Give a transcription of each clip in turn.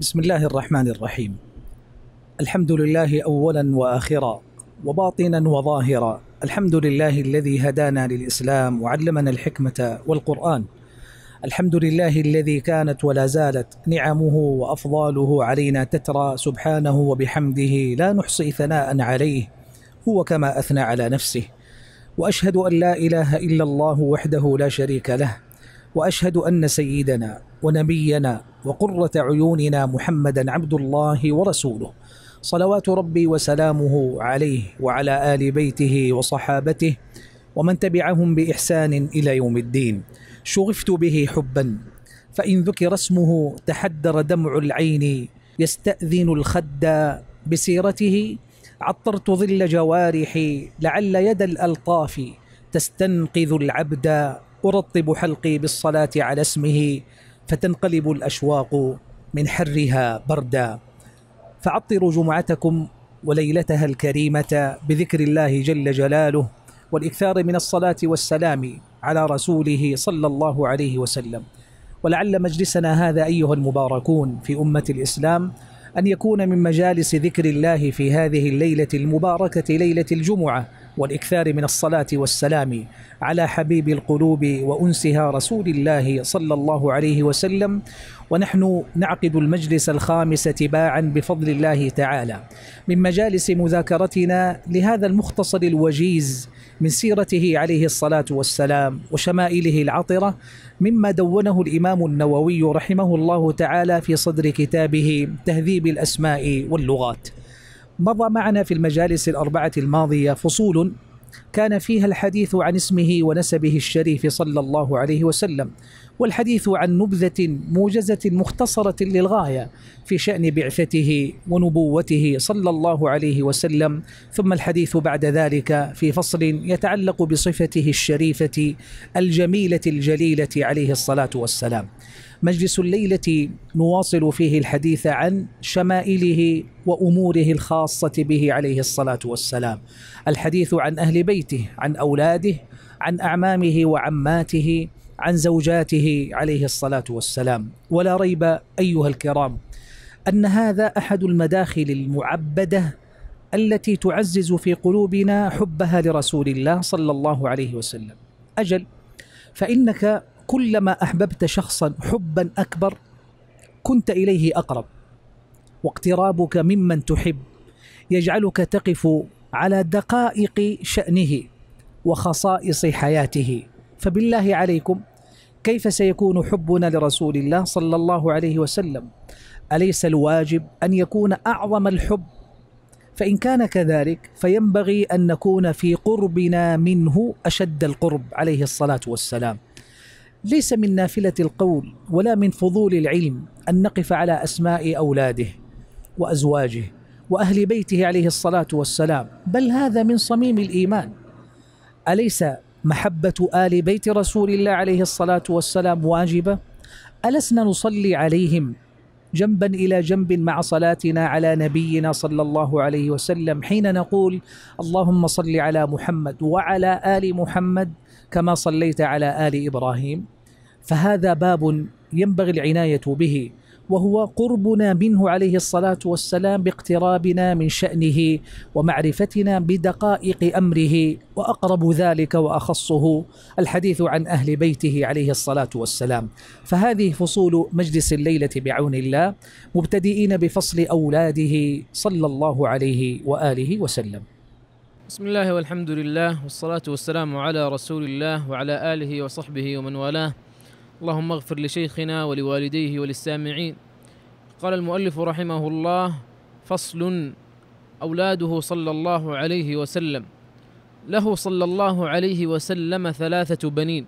بسم الله الرحمن الرحيم. الحمد لله اولا واخرا وباطنا وظاهرا. الحمد لله الذي هدانا للإسلام وعلمنا الحكمة والقرآن. الحمد لله الذي كانت ولا زالت نعمه وأفضاله علينا تترى سبحانه وبحمده لا نحصي ثناء عليه هو كما أثنى على نفسه. وأشهد أن لا إله إلا الله وحده لا شريك له وأشهد أن سيدنا ونبينا وقرة عيوننا محمدا عبد الله ورسوله. صلوات ربي وسلامه عليه وعلى آل بيته وصحابته ومن تبعهم بإحسان إلى يوم الدين. شغفت به حبا فإن ذكر اسمه تحدر دمع العين يستأذن الخد بسيرته عطرت ظل جوارحي لعل يد الألطاف تستنقذ العبد أرطب حلقي بالصلاة على اسمه فتنقلب الأشواق من حرها بردا. فعطروا جمعتكم وليلتها الكريمة بذكر الله جل جلاله والإكثار من الصلاة والسلام على رسوله صلى الله عليه وسلم. ولعل مجلسنا هذا أيها المباركون في أمة الإسلام أن يكون من مجالس ذكر الله في هذه الليلة المباركة ليلة الجمعة والإكثار من الصلاة والسلام على حبيب القلوب وأنسها رسول الله صلى الله عليه وسلم. ونحن نعقد المجلس الخامس تباعا بفضل الله تعالى. من مجالس مذاكرتنا لهذا المختصر الوجيز من سيرته عليه الصلاة والسلام وشمائله العطرة مما دونه الإمام النووي رحمه الله تعالى في صدر كتابه تهذيب الأسماء واللغات. مضى معنا في المجالس الأربعة الماضية فصول كان فيها الحديث عن اسمه ونسبه الشريف صلى الله عليه وسلم والحديث عن نبذة موجزة مختصرة للغاية في شأن بعثته ونبوته صلى الله عليه وسلم ثم الحديث بعد ذلك في فصل يتعلق بصفته الشريفة الجميلة الجليلة عليه الصلاة والسلام. مجلس الليلة نواصل فيه الحديث عن شمائله وأموره الخاصة به عليه الصلاة والسلام. الحديث عن أهل بيته عن أولاده عن أعمامه وعماته عن زوجاته عليه الصلاة والسلام. ولا ريب أيها الكرام أن هذا أحد المداخل المعبدة التي تعزز في قلوبنا حبها لرسول الله صلى الله عليه وسلم. أجل فإنك كلما أحببت شخصا حبا أكبر كنت إليه أقرب. واقترابك ممن تحب يجعلك تقف على دقائق شأنه وخصائص حياته. فبالله عليكم كيف سيكون حبنا لرسول الله صلى الله عليه وسلم؟ أليس الواجب أن يكون أعظم الحب؟ فإن كان كذلك فينبغي أن نكون في قربنا منه أشد القرب عليه الصلاة والسلام. ليس من نافلة القول ولا من فضول العلم أن نقف على أسماء أولاده وأزواجه وأهل بيته عليه الصلاة والسلام بل هذا من صميم الإيمان. أليس محبة آل بيت رسول الله عليه الصلاة والسلام واجبة؟ ألسنا نصلي عليهم جنبا إلى جنب مع صلاتنا على نبينا صلى الله عليه وسلم حين نقول اللهم صل على محمد وعلى آل محمد كما صليت على آل إبراهيم فهذا باب ينبغي العناية به وهو قربنا منه عليه الصلاة والسلام باقترابنا من شأنه ومعرفتنا بدقائق أمره وأقرب ذلك وأخصه الحديث عن أهل بيته عليه الصلاة والسلام. فهذه فصول مجلس الليلة بعون الله مبتدئين بفصل أولاده صلى الله عليه وآله وسلم. بسم الله والحمد لله والصلاة والسلام على رسول الله وعلى آله وصحبه ومن والاه. اللهم اغفر لشيخنا ولوالديه وللسامعين. قال المؤلف رحمه الله فصل أولاده صلى الله عليه وسلم. له صلى الله عليه وسلم ثلاثة بنين.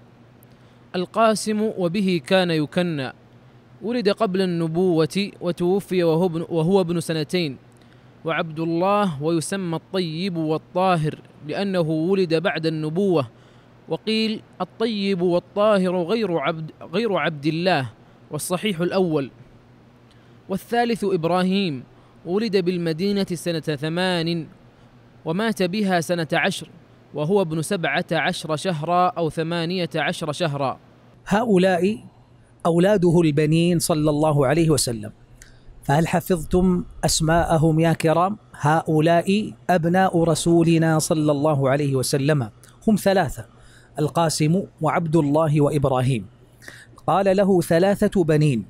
القاسم وبه كان يكنى. ولد قبل النبوة وتوفي وهو ابن, سنتين. وعبد الله ويسمى الطيب والطاهر لأنه ولد بعد النبوة. وقيل الطيب والطاهر غير عبد غير عبد الله والصحيح الأول. والثالث إبراهيم ولد بالمدينة سنة ثمان ومات بها سنة عشر وهو ابن سبعة عشر شهرا أو ثمانية عشر شهرا. هؤلاء أولاده البنين صلى الله عليه وسلم. فهل حفظتم أسماءهم يا كرام؟ هؤلاء أبناء رسولنا صلى الله عليه وسلم. هم ثلاثة. القاسم وعبد الله وإبراهيم. قال له ثلاثة بنين.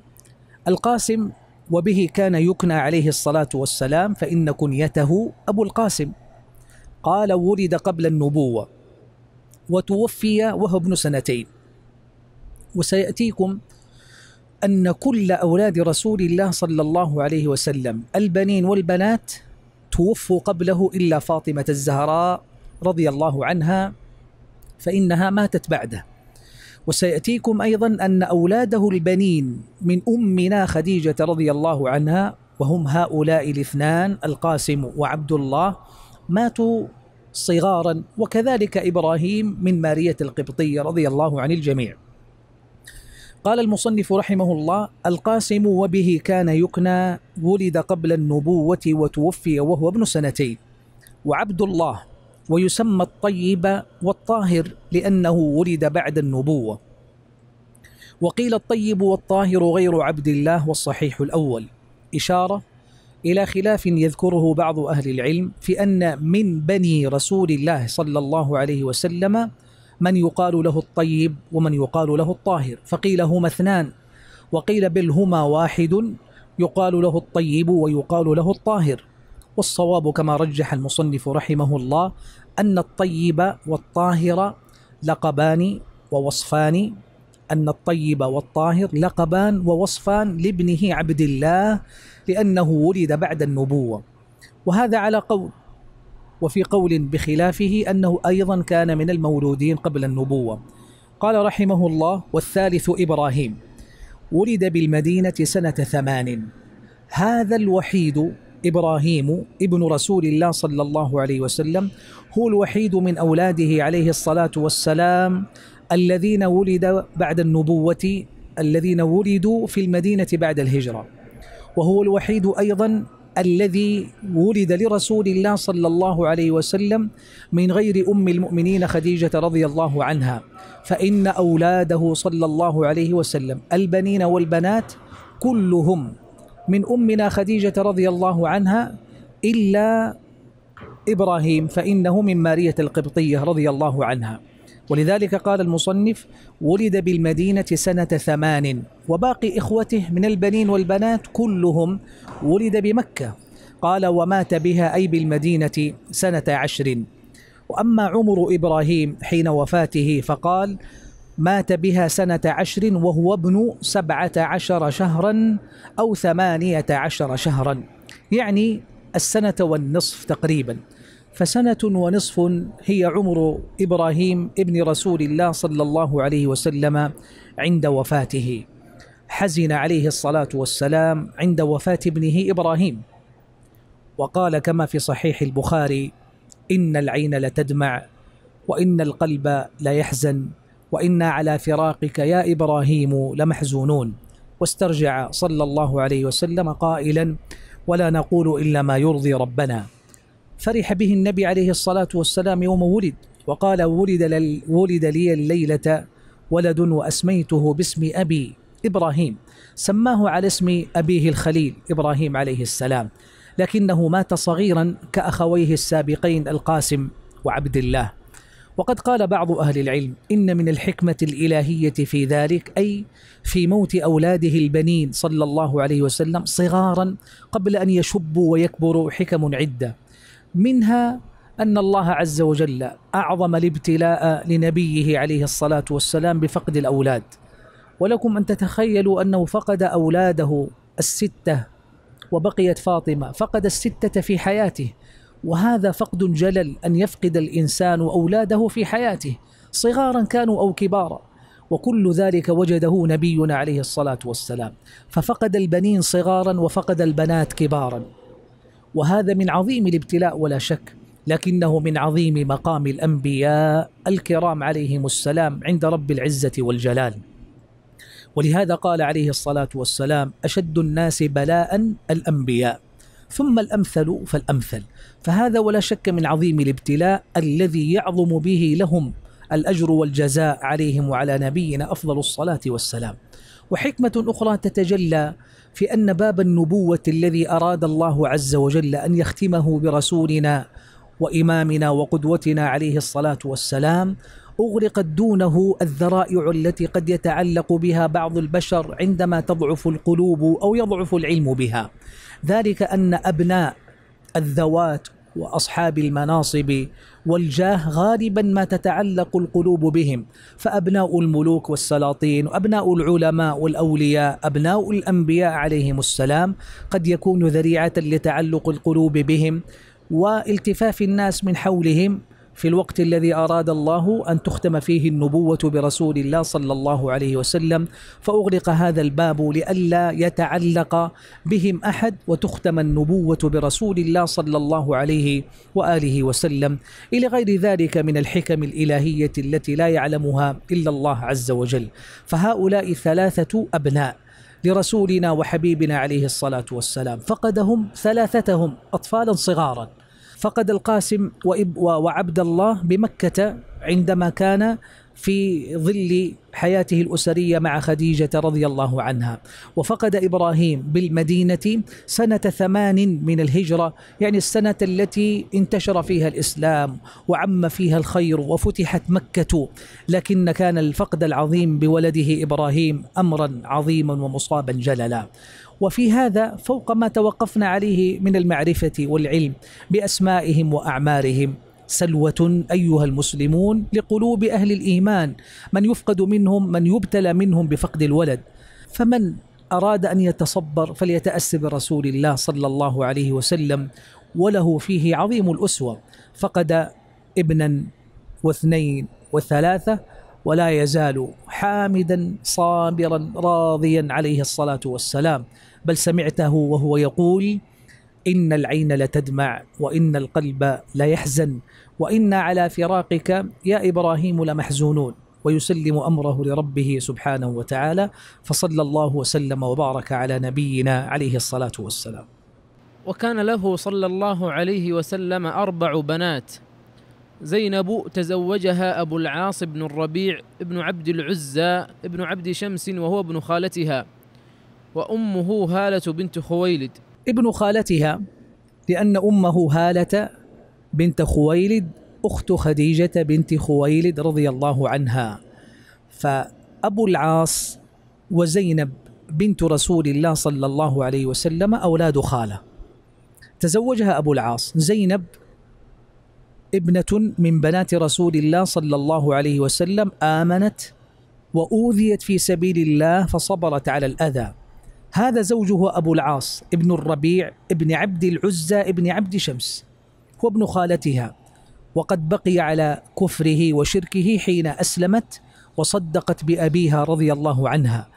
القاسم وبه كان يكنى عليه الصلاة والسلام فإن كنيته أبو القاسم. قال ولد قبل النبوة. وتوفي وهو ابن سنتين. وسيأتيكم أن كل أولاد رسول الله صلى الله عليه وسلم البنين والبنات توفوا قبله إلا فاطمة الزهراء رضي الله عنها فإنها ماتت بعده. وسيأتيكم أيضا أن أولاده البنين من أمنا خديجة رضي الله عنها وهم هؤلاء الاثنان القاسم وعبد الله ماتوا صغارا وكذلك إبراهيم من مارية القبطية رضي الله عن الجميع. قال المصنف رحمه الله القاسم وبه كان يكنى ولد قبل النبوة وتوفي وهو ابن سنتين. وعبد الله ويسمى الطيب والطاهر لأنه ولد بعد النبوة. وقيل الطيب والطاهر غير عبد الله والصحيح الأول. إشارة إلى خلاف يذكره بعض أهل العلم في أن من بني رسول الله صلى الله عليه وسلم من يقال له الطيب ومن يقال له الطاهر. فقيل هما اثنان. وقيل بل هما واحد يقال له الطيب ويقال له الطاهر. والصواب كما رجح المصنف رحمه الله أن الطيب والطاهر لقبان ووصفان. أن الطيب والطاهر لقبان ووصفان لابنه عبد الله لأنه ولد بعد النبوة. وهذا على قول وفي قول بخلافه أنه أيضا كان من المولودين قبل النبوة. قال رحمه الله والثالث إبراهيم ولد بالمدينة سنة ثمان. هذا الوحيد إبراهيم ابن رسول الله صلى الله عليه وسلم هو الوحيد من أولاده عليه الصلاة والسلام الذين ولد بعد النبوة الذين ولدوا في المدينة بعد الهجرة. وهو الوحيد أيضا الذي ولد لرسول الله صلى الله عليه وسلم من غير أم المؤمنين خديجة رضي الله عنها. فإن أولاده صلى الله عليه وسلم البنين والبنات كلهم من أمنا خديجة رضي الله عنها إلا إبراهيم فإنه من مارية القبطية رضي الله عنها. ولذلك قال المصنف ولد بالمدينة سنة ثمان وباقي إخوته من البنين والبنات كلهم ولد بمكة. قال ومات بها أي بالمدينة سنة عشر. وأما عمر إبراهيم حين وفاته فقال مات بها سنة عشر وهو ابن سبعة عشر شهرا أو ثمانية عشر شهرا. يعني السنة والنصف تقريبا. فسنة ونصف هي عمر إبراهيم ابن رسول الله صلى الله عليه وسلم عند وفاته. حزن عليه الصلاة والسلام عند وفاة ابنه إبراهيم. وقال كما في صحيح البخاري إن العين لتدمع وإن القلب ليحزن وإنا على فراقك يا إبراهيم لمحزونون. واسترجع صلى الله عليه وسلم قائلا ولا نقول إلا ما يرضي ربنا. فرح به النبي عليه الصلاة والسلام يوم ولد وقال ولد, لل ولد لي الليلة ولد وأسميته باسم أبي إبراهيم. سماه على اسم أبيه الخليل إبراهيم عليه السلام. لكنه مات صغيرا كأخويه السابقين القاسم وعبد الله. وقد قال بعض أهل العلم إن من الحكمة الإلهية في ذلك أي في موت أولاده البنين صلى الله عليه وسلم صغارا قبل أن يشبوا ويكبروا حكم عدة. منها أن الله عز وجل أعظم الابتلاء لنبيه عليه الصلاة والسلام بفقد الأولاد. ولكم أن تتخيلوا أنه فقد أولاده الستة وبقيت فاطمة فقد الستة في حياته. وهذا فقد جلل أن يفقد الإنسان أولاده في حياته صغارا كانوا أو كبارا وكل ذلك وجده نبينا عليه الصلاة والسلام. ففقد البنين صغارا وفقد البنات كبارا. وهذا من عظيم الابتلاء ولا شك لكنه من عظيم مقام الأنبياء الكرام عليهم السلام عند رب العزة والجلال. ولهذا قال عليه الصلاة والسلام أشد الناس بلاء الأنبياء. ثم الأمثل فالأمثل. فهذا ولا شك من عظيم الابتلاء الذي يعظم به لهم الأجر والجزاء عليهم وعلى نبينا أفضل الصلاة والسلام. وحكمة أخرى تتجلى في أن باب النبوة الذي أراد الله عز وجل أن يختمه برسولنا وإمامنا وقدوتنا عليه الصلاة والسلام أغلقت دونه الذرائع التي قد يتعلق بها بعض البشر عندما تضعف القلوب أو يضعف العلم بها. ذلك أن أبناء الذوات وأصحاب المناصب والجاه غالبا ما تتعلق القلوب بهم. فأبناء الملوك والسلاطين وأبناء العلماء والأولياء أبناء الأنبياء عليهم السلام قد يكون ذريعة لتعلق القلوب بهم والتفاف الناس من حولهم في الوقت الذي أراد الله أن تختم فيه النبوة برسول الله صلى الله عليه وسلم فأغلق هذا الباب لئلا يتعلق بهم أحد وتختم النبوة برسول الله صلى الله عليه وآله وسلم. إلى غير ذلك من الحكم الإلهية التي لا يعلمها إلا الله عز وجل. فهؤلاء ثلاثة أبناء لرسولنا وحبيبنا عليه الصلاة والسلام. فقدهم ثلاثتهم أطفالا صغارا. فقد القاسم وعبد الله بمكة عندما كان في ظل حياته الأسرية مع خديجة رضي الله عنها. وفقد إبراهيم بالمدينة سنة ثمان من الهجرة يعني السنة التي انتشر فيها الإسلام وعم فيها الخير وفتحت مكة لكن كان الفقد العظيم بولده إبراهيم أمرا عظيما ومصابا جللا. وفي هذا فوق ما توقفنا عليه من المعرفة والعلم بأسمائهم وأعمارهم. سلوة أيها المسلمون لقلوب أهل الإيمان. من يفقد منهم من يبتلى منهم بفقد الولد. فمن أراد أن يتصبر فليتأس برسول الله صلى الله عليه وسلم وله فيه عظيم الأسوة. فقد ابنا واثنين وثلاثة ولا يزال حامدا صابرا راضيا عليه الصلاة والسلام. بل سمعته وهو يقول إن العين لتدمع وإن القلب ليحزن وإنا على فراقك يا إبراهيم لمحزونون. ويسلم أمره لربه سبحانه وتعالى. فصلى الله وسلم وبارك على نبينا عليه الصلاة والسلام. وكان له صلى الله عليه وسلم أربع بنات. زينب تزوجها أبو العاص بن الربيع ابن عبد العزى ابن عبد شمس وهو ابن خالتها وأمه هالة بنت خويلد. ابن خالتها لأن أمه هالة بنت خويلد أخت خديجة بنت خويلد رضي الله عنها. فأبو العاص وزينب بنت رسول الله صلى الله عليه وسلم أولاد خالة. تزوجها أبو العاص زينب ابنة من بنات رسول الله صلى الله عليه وسلم آمنت وأوذيت في سبيل الله فصبرت على الأذى. هذا زوجه أبو العاص ابن الربيع ابن عبد العزى ابن عبد شمس هو ابن خالتها. وقد بقي على كفره وشركه حين أسلمت وصدقت بأبيها رضي الله عنها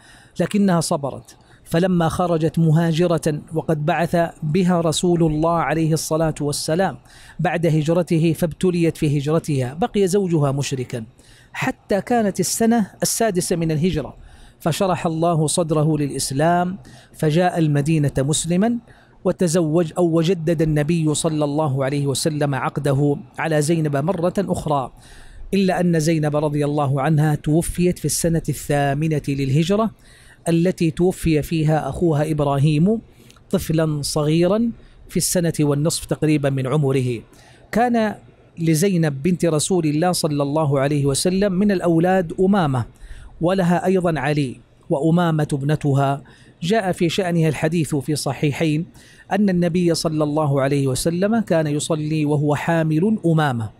لكنها صبرت. فلما خرجت مهاجرة وقد بعث بها رسول الله عليه الصلاة والسلام بعد هجرته فابتليت في هجرتها بقي زوجها مشركا. حتى كانت السنة السادسة من الهجرة فشرح الله صدره للإسلام فجاء المدينة مسلما وتزوج أو وجدد النبي صلى الله عليه وسلم عقده على زينب مرة أخرى. إلا أن زينب رضي الله عنها توفيت في السنة الثامنة للهجرة التي توفي فيها أخوها إبراهيم طفلا صغيرا في السنة والنصف تقريبا من عمره. كان لزينب بنت رسول الله صلى الله عليه وسلم من الأولاد أمامة ولها أيضا علي وأمامة ابنتها. جاء في شأنها الحديث في صحيحين أن النبي صلى الله عليه وسلم كان يصلي وهو حامل أمامة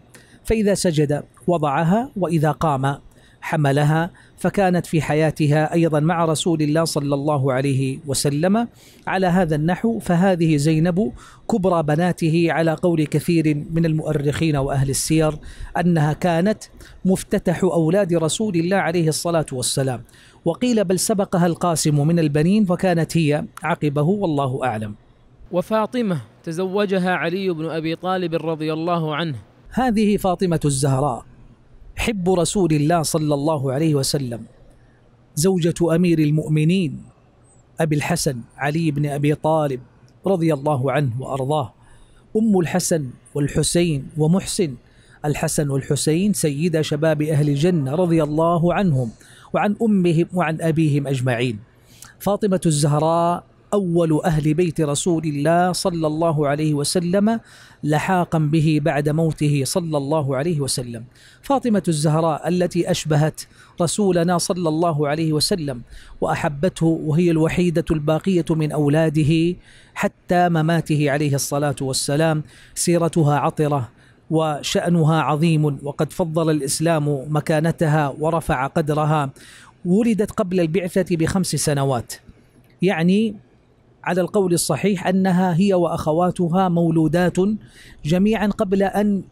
فإذا سجد وضعها وإذا قام حملها فكانت في حياتها أيضا مع رسول الله صلى الله عليه وسلم على هذا النحو فهذه زينب كبرى بناته على قول كثير من المؤرخين وأهل السير أنها كانت مفتتح أولاد رسول الله عليه الصلاة والسلام وقيل بل سبقها القاسم من البنين فكانت هي عقبه والله أعلم. وفاطمة تزوجها علي بن أبي طالب رضي الله عنه. هذه فاطمة الزهراء حب رسول الله صلى الله عليه وسلم زوجة أمير المؤمنين أبي الحسن علي بن أبي طالب رضي الله عنه وأرضاه أم الحسن والحسين ومحسن الحسن والحسين سيدا شباب أهل الجنة رضي الله عنهم وعن أمهم وعن أبيهم أجمعين. فاطمة الزهراء أول أهل بيت رسول الله صلى الله عليه وسلم لحاقا به بعد موته صلى الله عليه وسلم. فاطمة الزهراء التي أشبهت رسولنا صلى الله عليه وسلم وأحبته وهي الوحيدة الباقية من أولاده حتى مماته عليه الصلاة والسلام سيرتها عطرة وشأنها عظيم وقد فضل الإسلام مكانتها ورفع قدرها ولدت قبل البعثة بخمس سنوات. يعني على القول الصحيح أنها هي وأخواتها مولودات جميعا قبل أن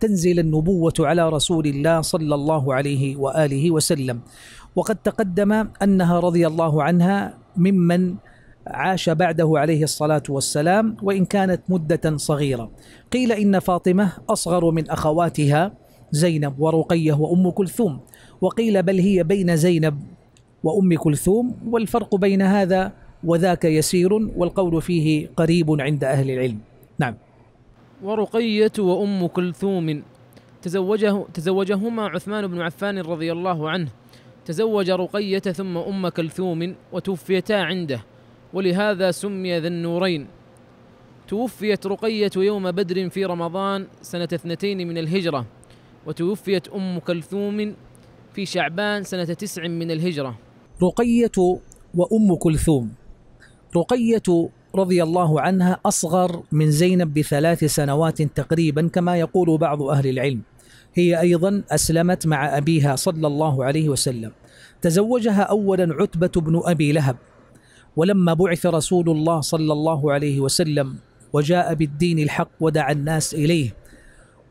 تنزل النبوة على رسول الله صلى الله عليه وآله وسلم. وقد تقدم أنها رضي الله عنها ممن عاش بعده عليه الصلاة والسلام وإن كانت مدة صغيرة. قيل إن فاطمة أصغر من أخواتها زينب ورقيه وأم كلثوم. وقيل بل هي بين زينب وأم كلثوم والفرق بين هذا وذاك يسير والقول فيه قريب عند أهل العلم. نعم. ورقية وأم كلثوم. تزوجه تزوجهما عثمان بن عفان رضي الله عنه. تزوج رقية ثم أم كلثوم وتوفيتا عنده. ولهذا سمي ذا النورين. توفيت رقية يوم بدر في رمضان سنة اثنتين من الهجرة. وتوفيت أم كلثوم في شعبان سنة تسع من الهجرة. رقية وأم كلثوم. رقية رضي الله عنها أصغر من زينب بثلاث سنوات تقريبا كما يقول بعض أهل العلم. هي أيضا أسلمت مع أبيها صلى الله عليه وسلم. تزوجها أولا عتبة بن أبي لهب. ولما بعث رسول الله صلى الله عليه وسلم وجاء بالدين الحق ودعا الناس إليه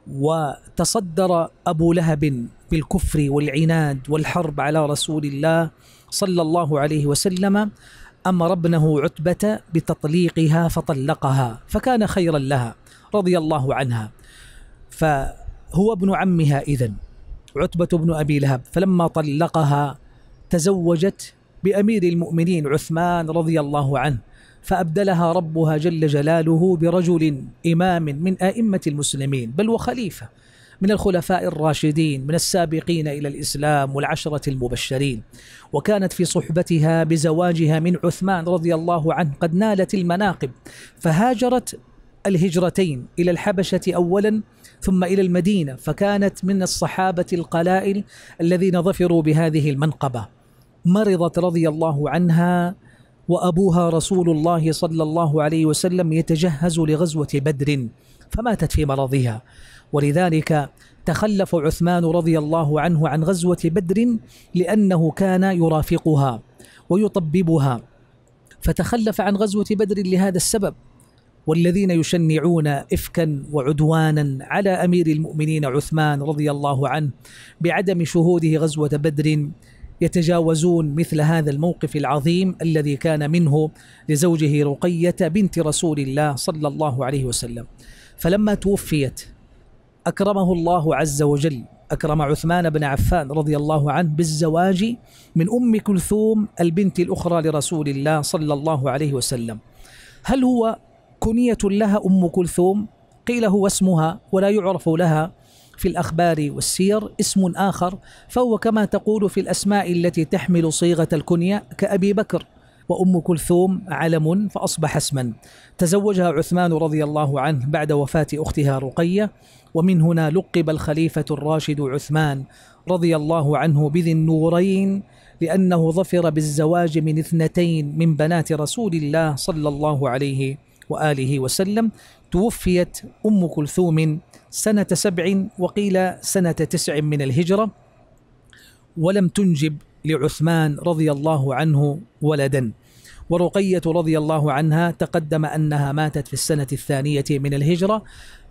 وتصدر أبو لهب بالكفر والعناد والحرب على رسول الله صلى الله عليه وسلم أمر ابنه عتبة بتطليقها فطلقها فكان خيرا لها رضي الله عنها. فهو ابن عمها اذا عتبة بن أبي لهب. فلما طلقها تزوجت بأمير المؤمنين عثمان رضي الله عنه فأبدلها ربها جل جلاله برجل إمام من أئمة المسلمين بل وخليفة. من الخلفاء الراشدين من السابقين إلى الإسلام والعشرة المبشرين. وكانت في صحبتها بزواجها من عثمان رضي الله عنه قد نالت المناقب. فهاجرت الهجرتين إلى الحبشة اولا ثم إلى المدينة. فكانت من الصحابة القلائل الذين ظفروا بهذه المنقبة. مرضت رضي الله عنها وأبوها رسول الله صلى الله عليه وسلم يتجهز لغزوة بدر فماتت في مرضها. ولذلك تخلف عثمان رضي الله عنه عن غزوة بدر لأنه كان يرافقها ويطببها. فتخلف عن غزوة بدر لهذا السبب. والذين يشنعون إفكا وعدوانا على أمير المؤمنين عثمان رضي الله عنه بعدم شهوده غزوة بدر يتجاوزون مثل هذا الموقف العظيم الذي كان منه لزوجه رقية بنت رسول الله صلى الله عليه وسلم. فلما توفيت أكرمه الله عز وجل. أكرم عثمان بن عفان رضي الله عنه بالزواج من أم كلثوم البنت الأخرى لرسول الله صلى الله عليه وسلم. هل هو كنية لها أم كلثوم؟ قيل هو اسمها ولا يعرف لها في الأخبار والسير. اسم آخر فهو كما تقول في الأسماء التي تحمل صيغة الكنية كأبي بكر. وأم كلثوم علم فأصبح اسما. تزوجها عثمان رضي الله عنه بعد وفاة أختها رقية ومن هنا لقب الخليفة الراشد عثمان رضي الله عنه بذي النورين لأنه ظفر بالزواج من اثنتين من بنات رسول الله صلى الله عليه وآله وسلم. توفيت أم كلثوم سنة سبع وقيل سنة تسع من الهجرة ولم تنجب لعثمان رضي الله عنه ولدا. ورقية رضي الله عنها تقدم أنها ماتت في السنة الثانية من الهجرة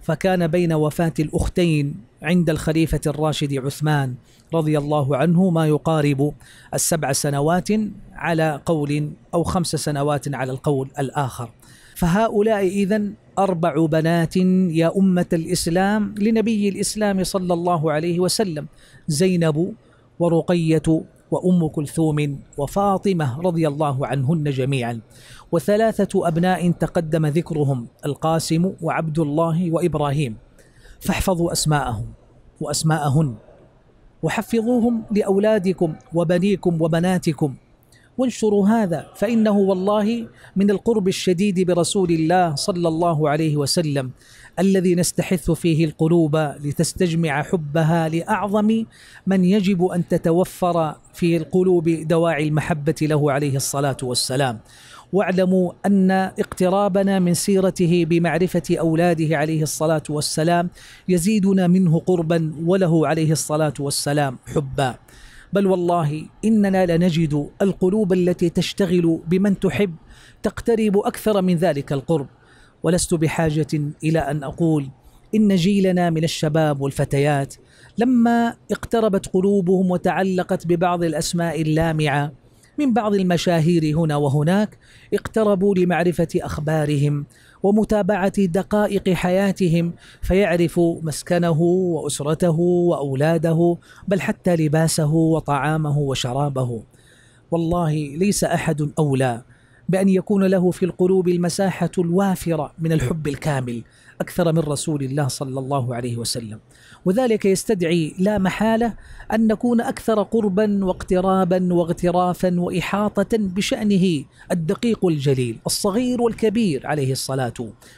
فكان بين وفاة الأختين عند الخليفة الراشد عثمان رضي الله عنه ما يقارب السبع سنوات على قول أو خمس سنوات على القول الآخر. فهؤلاء إذا أربع بنات يا أمة الإسلام لنبي الإسلام صلى الله عليه وسلم زينب ورقية وأم كلثوم وفاطمة رضي الله عنهن جميعا. وثلاثة أبناء تقدم ذكرهم القاسم وعبد الله وإبراهيم. فاحفظوا أسماءهم وأسماءهن. وحفظوهم لأولادكم وبنيكم وبناتكم. وانشروا هذا فإنه والله من القرب الشديد برسول الله صلى الله عليه وسلم. الذي نستحث فيه القلوب لتستجمع حبها لأعظم من يجب أن تتوفر في القلوب دواعي المحبة له عليه الصلاة والسلام. واعلموا أن اقترابنا من سيرته بمعرفة أولاده عليه الصلاة والسلام يزيدنا منه قربا وله عليه الصلاة والسلام حبا. بل والله إننا لنجد القلوب التي تشتغل بمن تحب تقترب أكثر من ذلك القرب. ولست بحاجة إلى أن أقول إن جيلنا من الشباب والفتيات لما اقتربت قلوبهم وتعلقت ببعض الأسماء اللامعة من بعض المشاهير هنا وهناك اقتربوا لمعرفة أخبارهم ومتابعة دقائق حياتهم فيعرف مسكنه وأسرته وأولاده بل حتى لباسه وطعامه وشرابه. والله ليس أحد أولى بأن يكون له في القلوب المساحة الوافرة من الحب الكامل أكثر من رسول الله صلى الله عليه وسلم. وذلك يستدعي لا محالة أن نكون أكثر قربا واقترابا واغترافا وإحاطة بشأنه الدقيق الجليل الصغير والكبير عليه الصلاة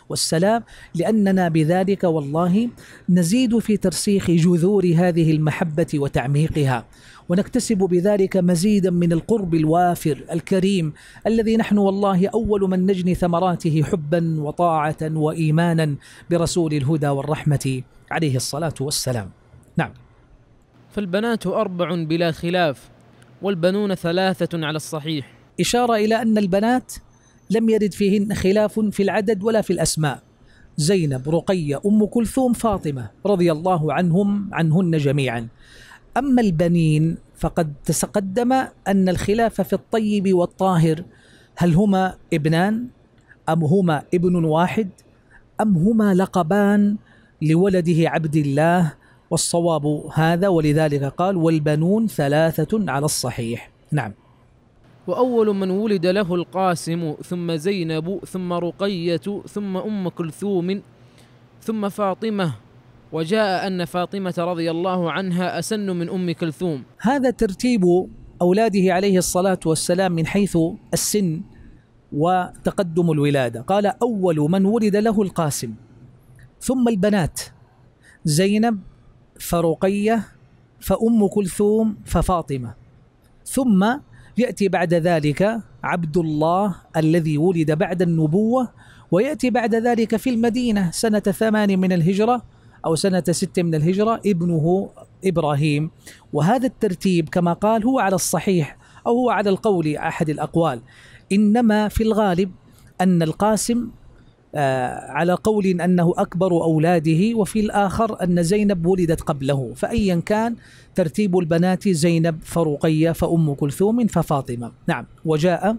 والسلام. لأننا بذلك والله نزيد في ترسيخ جذور هذه المحبة وتعميقها. ونكتسب بذلك مزيدا من القرب الوافر الكريم الذي نحن والله أول من نجني ثمراته حبا وطاعة وإيمانا برسول الهدى والرحمة عليه الصلاة والسلام. نعم. فالبنات أربع بلا خلاف والبنون ثلاثة على الصحيح. إشارة إلى أن البنات لم يرد فيهن خلاف في العدد ولا في الأسماء. زينب، رقية، أم كلثوم، فاطمة رضي الله عنهم عنهن جميعا. أما البنين فقد تقدم أن الخلاف في الطيب والطاهر هل هما ابنان أم هما ابن واحد أم هما لقبان لولده عبد الله؟ والصواب هذا ولذلك قال والبنون ثلاثة على الصحيح. نعم. وأول من ولد له القاسم ثم زينب ثم رقية ثم أم كلثوم ثم فاطمة وجاء أن فاطمة رضي الله عنها أسن من أم كلثوم. هذا ترتيب أولاده عليه الصلاة والسلام من حيث السن وتقدم الولادة. قال أول من ولد له القاسم ثم البنات زينب فرقية فأم كلثوم ففاطمة. ثم يأتي بعد ذلك عبد الله الذي ولد بعد النبوة ويأتي بعد ذلك في المدينة سنة ثمان من الهجرة أو سنة ست من الهجرة ابنه إبراهيم. وهذا الترتيب كما قال هو على الصحيح أو هو على القول أحد الأقوال. إنما في الغالب أن القاسم آه، على قول أنه أكبر أولاده وفي الآخر أن زينب ولدت قبله. فأيا كان ترتيب البنات زينب فرقية فأم كلثوم ففاطمة. نعم وجاء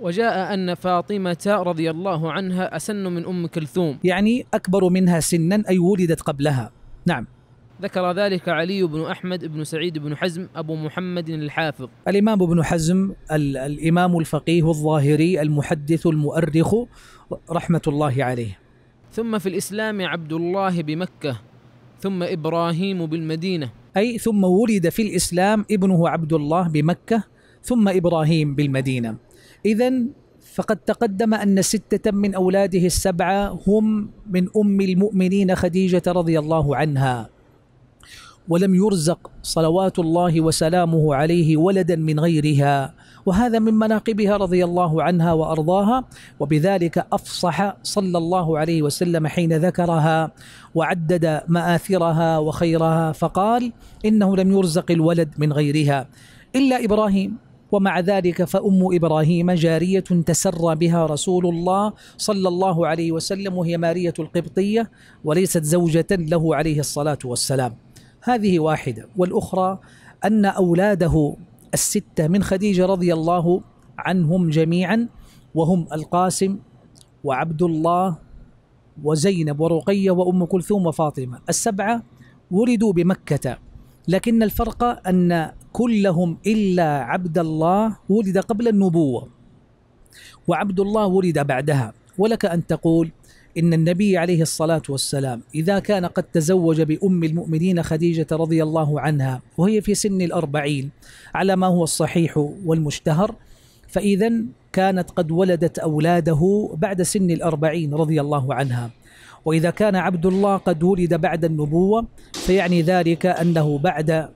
وجاء أن فاطمة رضي الله عنها أسن من أم كلثوم. يعني أكبر منها سنا أي ولدت قبلها. نعم. ذكر ذلك علي بن أحمد بن سعيد بن حزم أبو محمد الحافظ. الإمام ابن حزم الإمام الفقيه الظاهري المحدث المؤرخ رحمة الله عليه. ثم في الإسلام عبد الله بمكة ثم إبراهيم بالمدينة. أي ثم ولد في الإسلام ابنه عبد الله بمكة ثم إبراهيم بالمدينة. إذا فقد تقدم أن ستة من أولاده السبعة هم من أم المؤمنين خديجة رضي الله عنها. ولم يرزق صلوات الله وسلامه عليه ولدا من غيرها. وهذا من مناقبها رضي الله عنها وأرضاها. وبذلك أفصح صلى الله عليه وسلم حين ذكرها وعدد مآثرها وخيرها. فقال إنه لم يرزق الولد من غيرها. إلا إبراهيم. ومع ذلك فأم إبراهيم جارية تسرى بها رسول الله صلى الله عليه وسلم وهي مارية القبطية وليست زوجة له عليه الصلاة والسلام. هذه واحدة. والأخرى أن أولاده الستة من خديجة رضي الله عنهم جميعا وهم القاسم وعبد الله وزينب ورقية وأم كلثوم وفاطمة. السبعة ولدوا بمكة. لكن الفرق أن كلهم إلا عبد الله ولد قبل النبوة وعبد الله ولد بعدها. ولك أن تقول إن النبي عليه الصلاة والسلام إذا كان قد تزوج بأم المؤمنين خديجة رضي الله عنها وهي في سن الأربعين على ما هو الصحيح والمشتهر فإذا كانت قد ولدت أولاده بعد سن الأربعين رضي الله عنها. وإذا كان عبد الله قد ولد بعد النبوة فيعني ذلك أنه بعد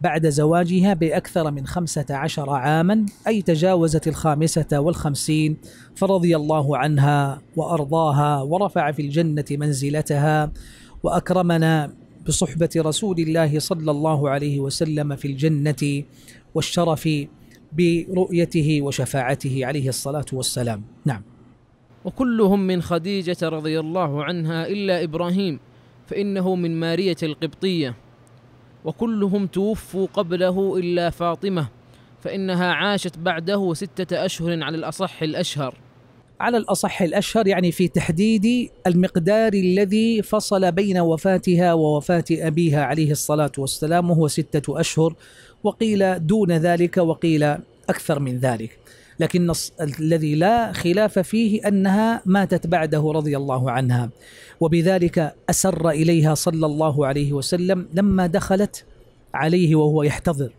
بعد زواجها بأكثر من خمسة عشر عاما أي تجاوزت الخامسة والخمسين فرضي الله عنها وأرضاها ورفع في الجنة منزلتها وأكرمنا بصحبة رسول الله صلى الله عليه وسلم في الجنة والشرف برؤيته وشفاعته عليه الصلاة والسلام. نعم. وكلهم من خديجة رضي الله عنها إلا إبراهيم فإنه من مارية القبطية. وكلهم توفوا قبله إلا فاطمة فإنها عاشت بعده ستة أشهر على الأصح الأشهر. على الأصح الأشهر يعني في تحديد المقدار الذي فصل بين وفاتها ووفاة أبيها عليه الصلاة والسلام وهو ستة أشهر وقيل دون ذلك وقيل أكثر من ذلك. لكن الذي لا خلاف فيه أنها ماتت بعده رضي الله عنها. وبذلك أسر إليها صلى الله عليه وسلم لما دخلت عليه وهو يحتضر.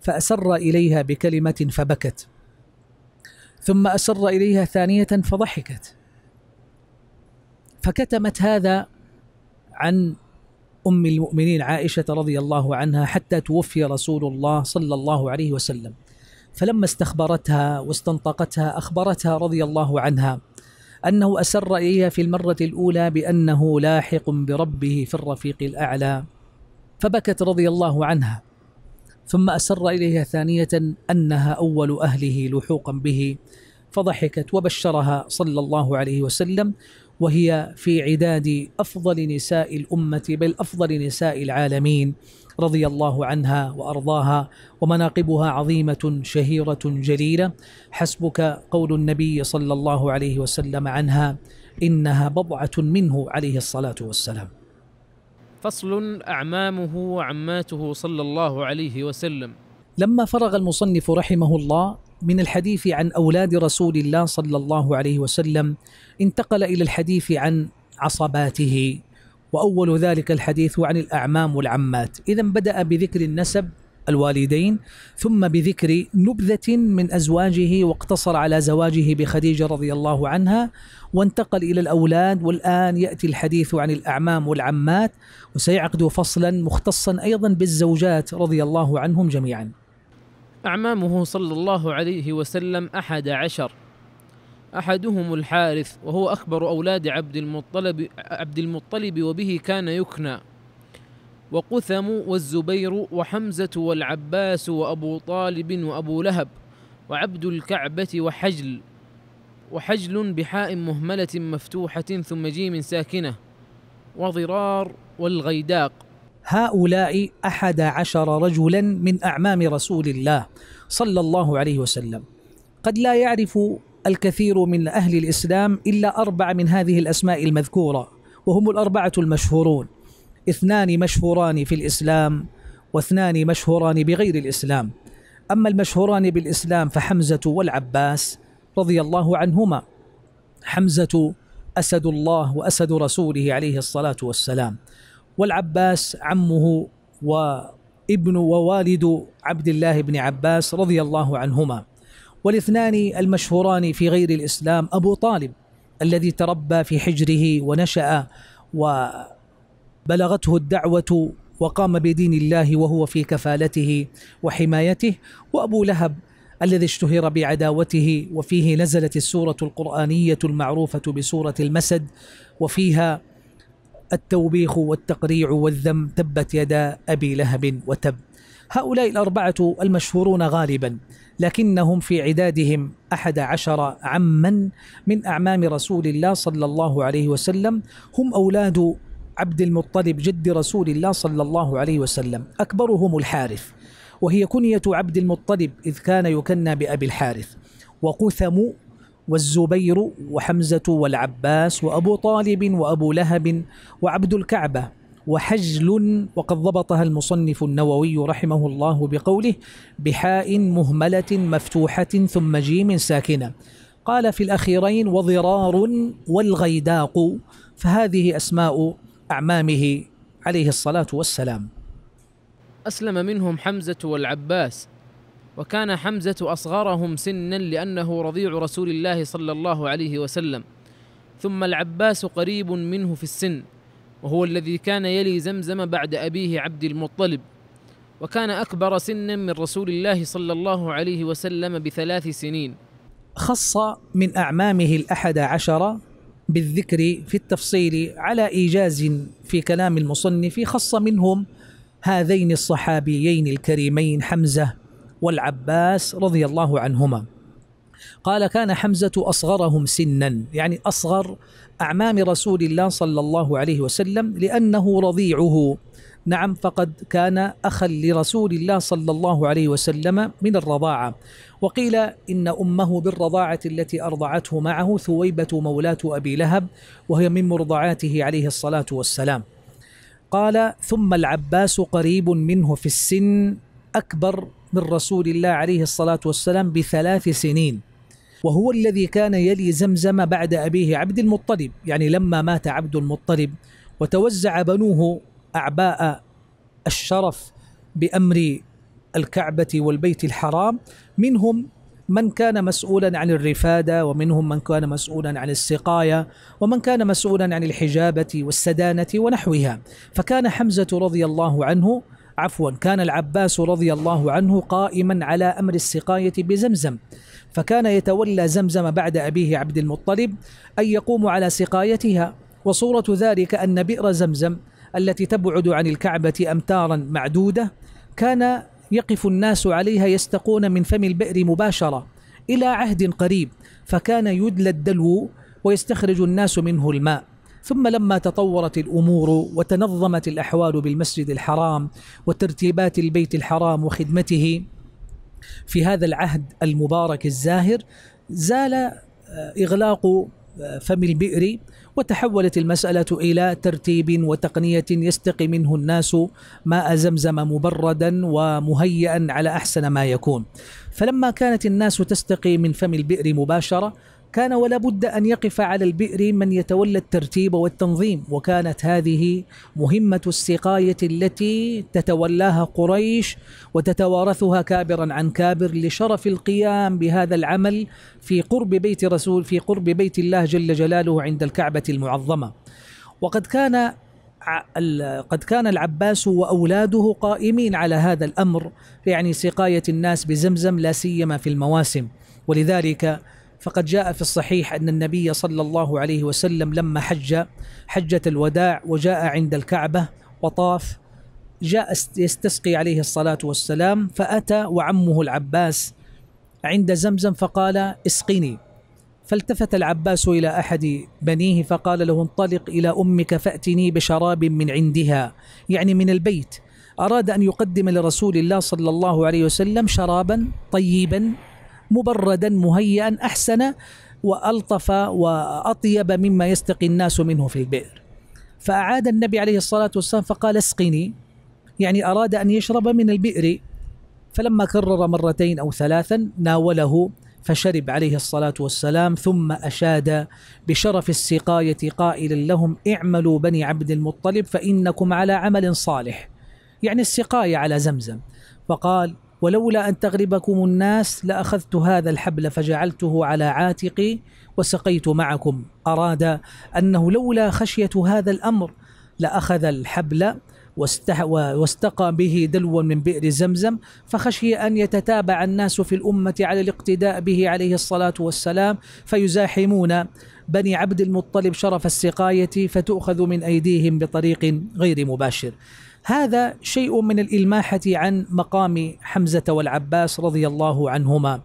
فأسر إليها بكلمة فبكت. ثم أسر إليها ثانية فضحكت. فكتمت هذا عن أم المؤمنين عائشة رضي الله عنها حتى توفي رسول الله صلى الله عليه وسلم. فلما استخبرتها واستنطقتها أخبرتها رضي الله عنها أنه أسر إليها في المرة الأولى بأنه لاحق بربه في الرفيق الأعلى. فبكت رضي الله عنها. ثم أسر إليها ثانية أنها أول أهله لحوقا به. فضحكت وبشرها صلى الله عليه وسلم وهي في عداد أفضل نساء الأمة بل أفضل نساء العالمين. رضي الله عنها وأرضاها ومناقبها عظيمة شهيرة جليلة حسبك قول النبي صلى الله عليه وسلم عنها إنها بضعة منه عليه الصلاة والسلام. فصل أعمامه وعماته صلى الله عليه وسلم. لما فرغ المصنف رحمه الله من الحديث عن أولاد رسول الله صلى الله عليه وسلم انتقل إلى الحديث عن عصباته وأول ذلك الحديث عن الأعمام والعمات اذا بدأ بذكر النسب الوالدين ثم بذكر نبذة من أزواجه واقتصر على زواجه بخديجة رضي الله عنها وانتقل إلى الأولاد والآن يأتي الحديث عن الأعمام والعمات وسيعقد فصلا مختصا أيضا بالزوجات رضي الله عنهم جميعا. أعمامه صلى الله عليه وسلم أحد عشر أحدهم الحارث وهو أكبر أولاد عبد المطلب عبد المطلب وبه كان يكنى. وقثم والزبير وحمزة والعباس وأبو طالب وأبو لهب وعبد الكعبة وحجل وحجل بحاء مهملة مفتوحة ثم جيم ساكنة وضرار والغيداق. هؤلاء أحد عشر رجلا من أعمام رسول الله صلى الله عليه وسلم. قد لا يعرف الكثير من أهل الإسلام إلا أربع من هذه الأسماء المذكورة وهم الأربعة المشهورون. اثنان مشهوران في الإسلام واثنان مشهوران بغير الإسلام. أما المشهوران بالإسلام فحمزة والعباس رضي الله عنهما. حمزة أسد الله وأسد رسوله عليه الصلاة والسلام. والعباس عمه وابن ووالد عبد الله بن عباس رضي الله عنهما. والاثنان المشهوران في غير الإسلام أبو طالب الذي تربى في حجره ونشأ وبلغته الدعوة وقام بدين الله وهو في كفالته وحمايته وأبو لهب الذي اشتهر بعداوته وفيه نزلت السورة القرآنية المعروفة بسورة المسد وفيها التوبيخ والتقريع والذم تبت يدا أبي لهب وتب. هؤلاء الأربعة المشهورون غالبا لكنهم في عدادهم أحد عشر عما من أعمام رسول الله صلى الله عليه وسلم. هم أولاد عبد المطلب جد رسول الله صلى الله عليه وسلم أكبرهم الحارث وهي كنية عبد المطلب إذ كان يكنى بأبي الحارث وقثم والزبير وحمزة والعباس وأبو طالب وأبو لهب وعبد الكعبة. وحجل وقد ضبطها المصنف النووي رحمه الله بقوله بحاء مهملة مفتوحة ثم جيم ساكنة. قال في الأخيرين وضرار والغيداق فهذه أسماء أعمامه عليه الصلاة والسلام. أسلم منهم حمزة والعباس وكان حمزة أصغرهم سنا لأنه رضيع رسول الله صلى الله عليه وسلم ثم العباس قريب منه في السن. وهو الذي كان يلي زمزم بعد أبيه عبد المطلب وكان أكبر سنا من رسول الله صلى الله عليه وسلم بثلاث سنين. خص من أعمامه الأحد عشر بالذكر في التفصيل على إيجاز في كلام المصنف خص منهم هذين الصحابيين الكريمين حمزة والعباس رضي الله عنهما. قال كان حمزة أصغرهم سنا يعني أصغر أعمام رسول الله صلى الله عليه وسلم لأنه رضيعه. نعم فقد كان أخا لرسول الله صلى الله عليه وسلم من الرضاعة. وقيل إن أمه بالرضاعة التي أرضعته معه ثويبة مولاة أبي لهب وهي من مرضعاته عليه الصلاة والسلام. قال ثم العباس قريب منه في السن أكبر من رسول الله عليه الصلاة والسلام بثلاث سنين وهو الذي كان يلي زمزم بعد أبيه عبد المطلب. يعني لما مات عبد المطلب وتوزع بنوه أعباء الشرف بأمر الكعبة والبيت الحرام منهم من كان مسؤولا عن الرفادة ومنهم من كان مسؤولا عن السقاية ومن كان مسؤولا عن الحجابة والسدانة ونحوها. فكان حمزة رضي الله عنه عفوا كان العباس رضي الله عنه قائما على أمر السقاية بزمزم. فكان يتولى زمزم بعد أبيه عبد المطلب أن يقوم على سقايتها وصورة ذلك أن بئر زمزم التي تبعد عن الكعبة أمتارا معدودة كان يقف الناس عليها يستقون من فم البئر مباشرة إلى عهد قريب فكان يدلى الدلو ويستخرج الناس منه الماء. ثم لما تطورت الأمور وتنظمت الأحوال بالمسجد الحرام وترتيبات البيت الحرام وخدمته في هذا العهد المبارك الزاهر زال آه، إغلاق آه، فم البئر وتحولت المسألة إلى ترتيب وتقنية يستقي منه الناس ماء زمزم مبردا ومهيئا على أحسن ما يكون. فلما كانت الناس تستقي من فم البئر مباشرة كان ولا بد أن يقف على البئر من يتولى الترتيب والتنظيم وكانت هذه مهمة السقاية التي تتولاها قريش وتتوارثها كابرا عن كابر لشرف القيام بهذا العمل في قرب بيت رسول في قرب بيت الله جل جلاله عند الكعبة المعظمة. وقد كان قد كان العباس وأولاده قائمين على هذا الأمر يعني سقاية الناس بزمزم لا سيما في المواسم. ولذلك فقد جاء في الصحيح أن النبي صلى الله عليه وسلم لما حج حجة الوداع وجاء عند الكعبة وطاف جاء يستسقي عليه الصلاة والسلام فأتى وعمه العباس عند زمزم فقال اسقني. فالتفت العباس إلى أحد بنيه فقال له انطلق إلى أمك فأتني بشراب من عندها يعني من البيت. أراد أن يقدم لرسول الله صلى الله عليه وسلم شرابا طيبا مبردا مهيئا أحسن وألطف وأطيب مما يستقي الناس منه في البئر. فأعاد النبي عليه الصلاة والسلام فقال اسقني. يعني أراد أن يشرب من البئر. فلما كرر مرتين أو ثلاثا ناوله فشرب عليه الصلاة والسلام ثم أشاد بشرف السقاية قائلا لهم اعملوا بني عبد المطلب فإنكم على عمل صالح. يعني السقاية على زمزم. فقال ولولا أن تغربكم الناس لأخذت هذا الحبل فجعلته على عاتقي وسقيت معكم. أراد أنه لولا خشية هذا الأمر لأخذ الحبل واستقى به دلوا من بئر زمزم فخشي أن يتتابع الناس في الأمة على الاقتداء به عليه الصلاة والسلام فيزاحمون بني عبد المطلب شرف السقاية فتؤخذ من أيديهم بطريق غير مباشر. هذا شيء من الإلماحة عن مقام حمزة والعباس رضي الله عنهما.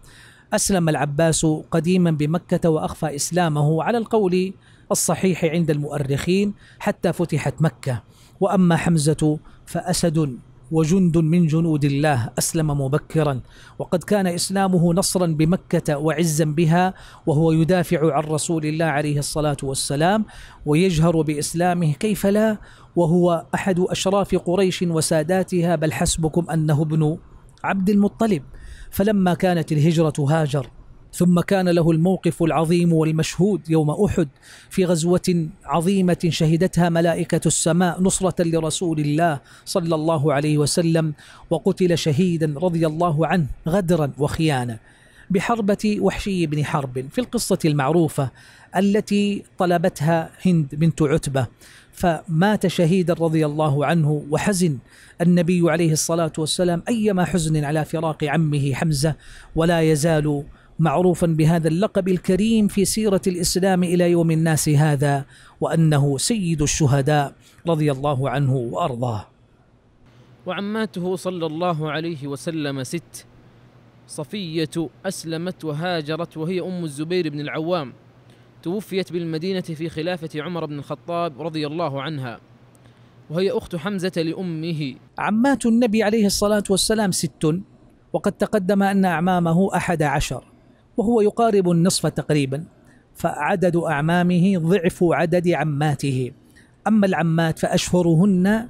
أسلم العباس قديما بمكة وأخفى إسلامه على القول الصحيح عند المؤرخين حتى فتحت مكة. وأما حمزة فأسد وجند من جنود الله أسلم مبكرا. وقد كان إسلامه نصرا بمكة وعزا بها وهو يدافع عن رسول الله عليه الصلاة والسلام ويجهر بإسلامه كيف لا وهو أحد أشراف قريش وساداتها بل حسبكم أنه ابن عبد المطلب. فلما كانت الهجرة هاجر ثم كان له الموقف العظيم والمشهود يوم أحد في غزوة عظيمة شهدتها ملائكة السماء نصرة لرسول الله صلى الله عليه وسلم وقتل شهيدا رضي الله عنه غدرا وخيانة بحربة وحشي بن حرب في القصة المعروفة التي طلبتها هند بنت عتبة. فمات شهيدا رضي الله عنه وحزن النبي عليه الصلاة والسلام أيما حزن على فراق عمه حمزة ولا يزال معروفا بهذا اللقب الكريم في سيرة الإسلام إلى يوم الناس هذا وأنه سيد الشهداء رضي الله عنه وأرضاه. وعماته صلى الله عليه وسلم ست صفية أسلمت وهاجرت وهي أم الزبير بن العوام توفيت بالمدينة في خلافة عمر بن الخطاب رضي الله عنها وهي أخت حمزة لأمه. عمات النبي عليه الصلاة والسلام ست وقد تقدم أن أعمامه أحد عشر وهو يقارب النصف تقريبا فعدد أعمامه ضعف عدد عماته. أما العمات فأشهرهن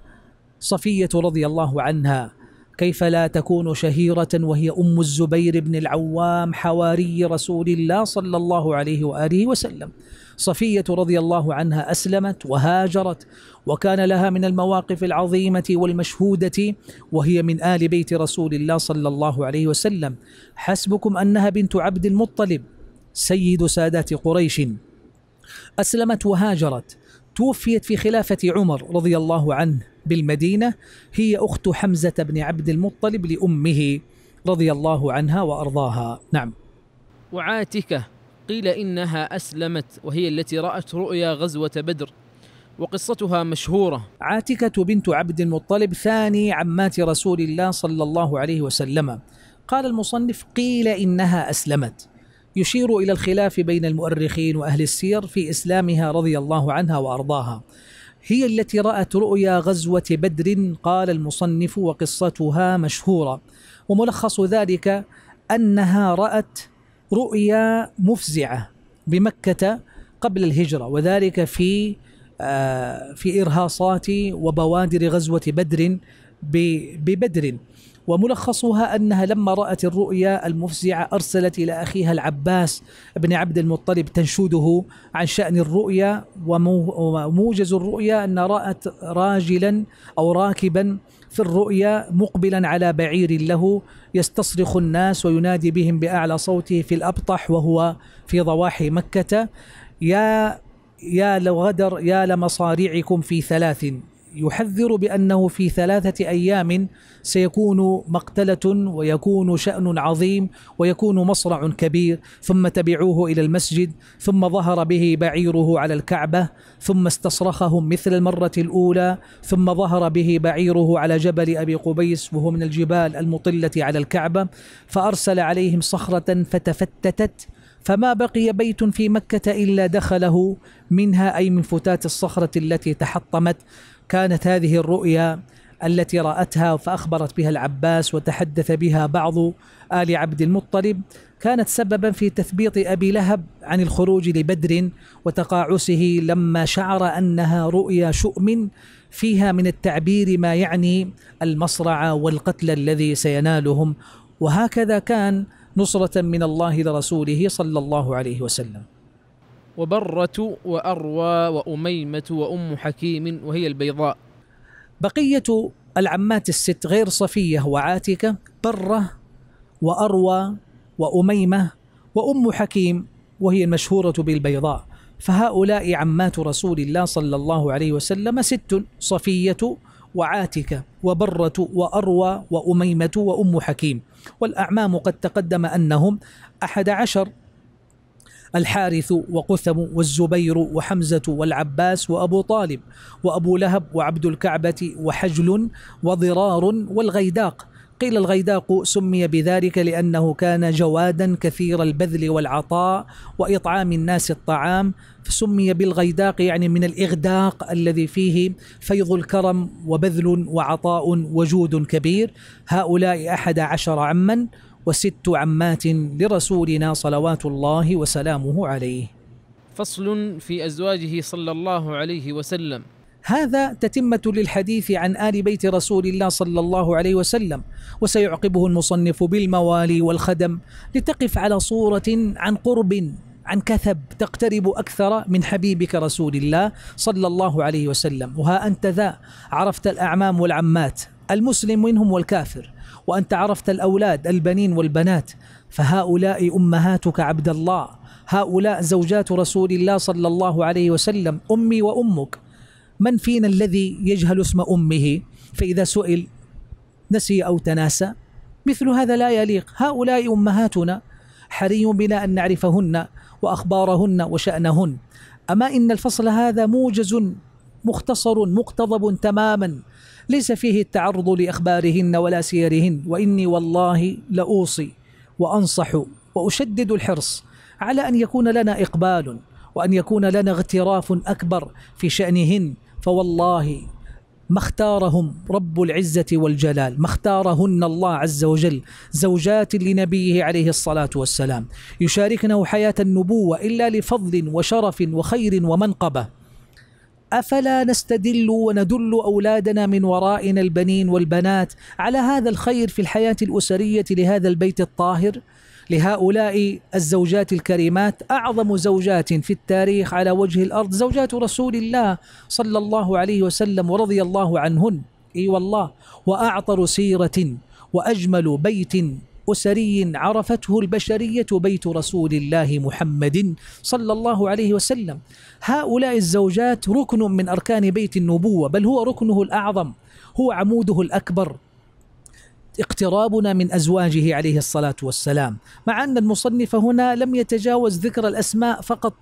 صفية رضي الله عنها. كيف لا تكون شهيرة وهي أم الزبير بن العوام حواري رسول الله صلى الله عليه وآله وسلم؟ صفية رضي الله عنها أسلمت وهاجرت وكان لها من المواقف العظيمة والمشهودة وهي من آل بيت رسول الله صلى الله عليه وسلم. حسبكم أنها بنت عبد المطلب سيد سادات قريش. أسلمت وهاجرت. توفيت في خلافة عمر رضي الله عنه بالمدينة هي أخت حمزة بن عبد المطلب لأمه رضي الله عنها وأرضاها. نعم. وعاتكة قيل إنها أسلمت وهي التي رأت رؤيا غزوة بدر وقصتها مشهورة. عاتكة بنت عبد المطلب ثاني عمات رسول الله صلى الله عليه وسلم. قال المصنف قيل إنها أسلمت. يشير إلى الخلاف بين المؤرخين وأهل السير في إسلامها رضي الله عنها وأرضاها. هي التي رأت رؤيا غزوة بدر قال المصنف وقصتها مشهورة. وملخص ذلك أنها رأت رؤيا مفزعة بمكة قبل الهجرة وذلك في آه، في إرهاصات وبوادر غزوة بدر ببدر. وملخصها أنها لما رأت الرؤيا المفزعة أرسلت إلى أخيها العباس بن عبد المطلب تنشده عن شأن الرؤيا وموجز الرؤيا أن رأت راجلا أو راكبا في الرؤيا مقبلا على بعير له يستصرخ الناس وينادي بهم بأعلى صوته في الأبطح وهو في ضواحي مكة. يا يا لغدر يا لمصارعكم في ثلاث. يحذر بأنه في ثلاثة أيام سيكون مقتلة ويكون شأن عظيم ويكون مصرع كبير. ثم تبعوه إلى المسجد ثم ظهر به بعيره على الكعبة ثم استصرخهم مثل المرة الأولى ثم ظهر به بعيره على جبل أبي قبيس وهو من الجبال المطلة على الكعبة فأرسل عليهم صخرة فتفتتت. فما بقي بيت في مكة إلا دخله منها أي من فتات الصخرة التي تحطمت. كانت هذه الرؤيا التي رأتها فأخبرت بها العباس وتحدث بها بعض آل عبد المطلب كانت سببا في تثبيط أبي لهب عن الخروج لبدر وتقاعسه لما شعر أنها رؤيا شؤم فيها من التعبير ما يعني المصرع والقتل الذي سينالهم. وهكذا كان نصرة من الله لرسوله صلى الله عليه وسلم. وبرة وأروى وأميمة وأم حكيم وهي البيضاء. بقية العمات الست غير صفية وعاتكة برة وأروى وأميمة وأم حكيم وهي المشهورة بالبيضاء. فهؤلاء عمات رسول الله صلى الله عليه وسلم ست صفية وعاتكة وبرة وأروى وأميمة وأم حكيم. والأعمام قد تقدم أنهم أحد عشر الحارث وقثم والزبير وحمزة والعباس وأبو طالب وأبو لهب وعبد الكعبة وحجل وضرار والغيداق. قيل الغيداق سمي بذلك لأنه كان جوادا كثير البذل والعطاء وإطعام الناس الطعام فسمي بالغيداق يعني من الإغداق الذي فيه فيض الكرم وبذل وعطاء وجود كبير. هؤلاء أحد عشر عما وست عمات لرسولنا صلوات الله وسلامه عليه. فصل في أزواجه صلى الله عليه وسلم. هذا تتمة للحديث عن آل بيت رسول الله صلى الله عليه وسلم وسيعقبه المصنف بالموالي والخدم لتقف على صورة عن قرب عن كثب تقترب أكثر من حبيبك رسول الله صلى الله عليه وسلم. وها أنت ذا عرفت الأعمام والعمات المسلم منهم والكافر. وأنت عرفت الأولاد البنين والبنات. فهؤلاء أمهاتك عبد الله. هؤلاء زوجات رسول الله صلى الله عليه وسلم أمي وأمك. من فينا الذي يجهل اسم أمه؟ فإذا سئل نسي أو تناسى. مثل هذا لا يليق. هؤلاء أمهاتنا حري بنا أن نعرفهن وأخبارهن وشأنهن. أما إن الفصل هذا موجز مختصر مقتضب تماما. ليس فيه التعرض لأخبارهن ولا سيرهن وإني والله لأوصي وأنصح وأشدد الحرص على أن يكون لنا إقبال وأن يكون لنا اغتراف أكبر في شأنهن فوالله ما اختارهم رب العزة والجلال ما اختارهن الله عز وجل زوجات لنبيه عليه الصلاة والسلام. يشاركنه حياة النبوة إلا لفضل وشرف وخير ومنقبة. أفلا نستدل وندل أولادنا من ورائنا البنين والبنات على هذا الخير في الحياة الأسرية لهذا البيت الطاهر؟ لهؤلاء الزوجات الكريمات أعظم زوجات في التاريخ على وجه الأرض زوجات رسول الله صلى الله عليه وسلم ورضي الله عنهن إي والله وأعطر سيرة وأجمل بيت أسري عرفته البشرية بيت رسول الله محمد صلى الله عليه وسلم. هؤلاء الزوجات ركن من أركان بيت النبوة بل هو ركنه الأعظم هو عموده الأكبر. اقترابنا من أزواجه عليه الصلاة والسلام، مع أن المصنف هنا لم يتجاوز ذكر الأسماء فقط